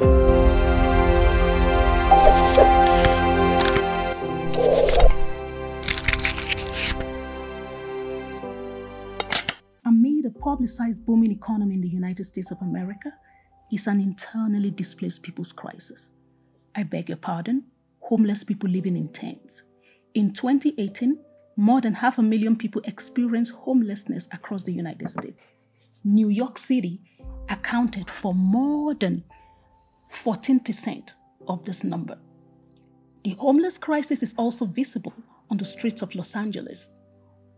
Amid a publicized booming economy in the United States of America is an internally displaced people's crisis. I beg your pardon, homeless people living in tents. In 2018, more than half a million people experienced homelessness across the United States. New York City accounted for more than 14% of this number. The homeless crisis is also visible on the streets of Los Angeles,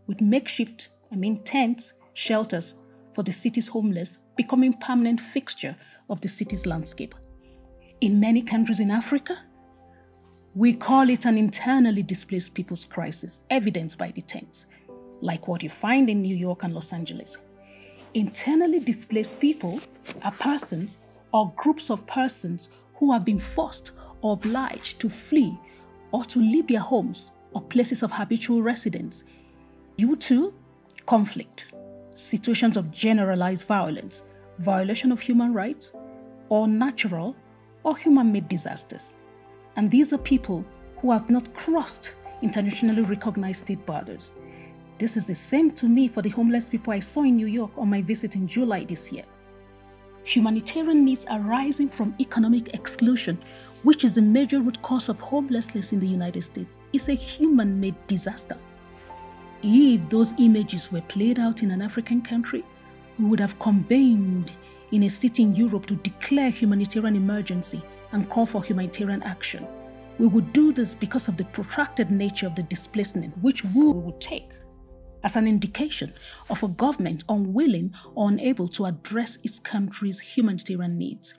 with makeshift, I mean tents, shelters for the city's homeless becoming permanent fixture of the city's landscape. In many countries in Africa, we call it an internally displaced people's crisis, evidenced by the tents, like what you find in New York and Los Angeles. Internally displaced people are persons or groups of persons who have been forced or obliged to flee or to leave their homes or places of habitual residence due to conflict, situations of generalized violence, violation of human rights, or natural or human made disasters. And these are people who have not crossed internationally recognized state borders. This is the same to me for the homeless people I saw in New York on my visit in July this year. Humanitarian needs arising from economic exclusion, which is the major root cause of homelessness in the United States, is a human made disaster. If those images were played out in an African country, we would have convened in a city in Europe to declare humanitarian emergency and call for humanitarian action. We would do this because of the protracted nature of the displacement which we would take as an indication of a government unwilling or unable to address its country's humanitarian needs.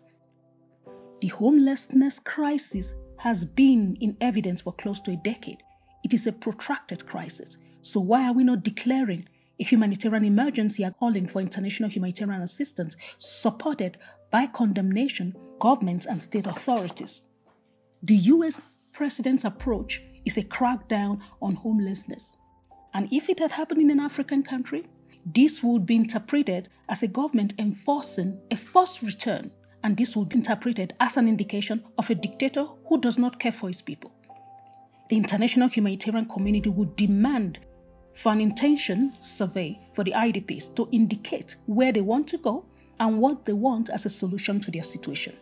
The homelessness crisis has been in evidence for close to a decade. It is a protracted crisis. So, why are we not declaring a humanitarian emergency and calling for international humanitarian assistance supported by condemnation, governments, and state authorities? The US president's approach is a crackdown on homelessness. And if it had happened in an African country, this would be interpreted as a government enforcing a forced return, and this would be interpreted as an indication of a dictator who does not care for his people. The international humanitarian community would demand for an intention survey for the IDPs to indicate where they want to go and what they want as a solution to their situation.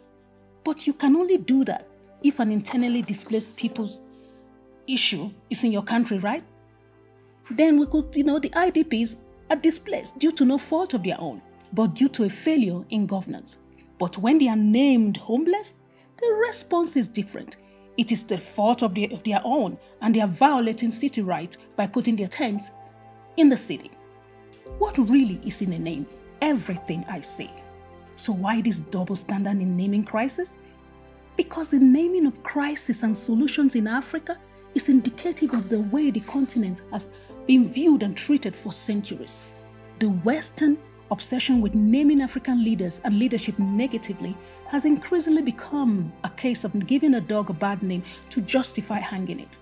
But you can only do that if an internally displaced people's issue is in your country, right? Then we could, you know, the IDPs are displaced due to no fault of their own, but due to a failure in governance. But when they are named homeless, the response is different. It is the fault of their, of their own, and they are violating city rights by putting their tents in the city. What really is in a name? Everything I say. So, why this double standard in naming crisis? Because the naming of crisis and solutions in Africa is indicative of the way the continent has been viewed and treated for centuries. The Western obsession with naming African leaders and leadership negatively has increasingly become a case of giving a dog a bad name to justify hanging it.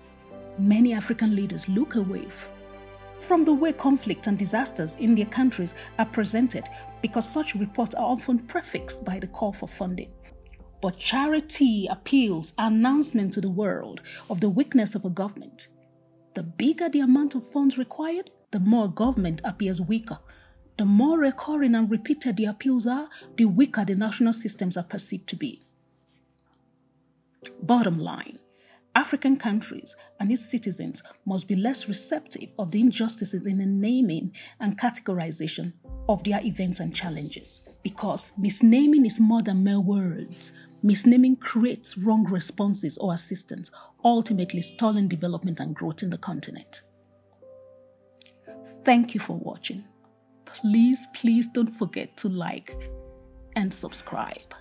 Many African leaders look away from the way conflict and disasters in their countries are presented because such reports are often prefixed by the call for funding. But charity appeals announcement to the world of the weakness of a government. The bigger the amount of funds required, the more government appears weaker the more recurring and repeated the appeals are, the weaker the national systems are perceived to be. Bottom line African countries and its citizens must be less receptive of the injustices in the naming and categorization of their events and challenges. Because misnaming is more than mere words. Misnaming creates wrong responses or assistance, ultimately stalling development and growth in the continent. Thank you for watching please, please don't forget to like and subscribe.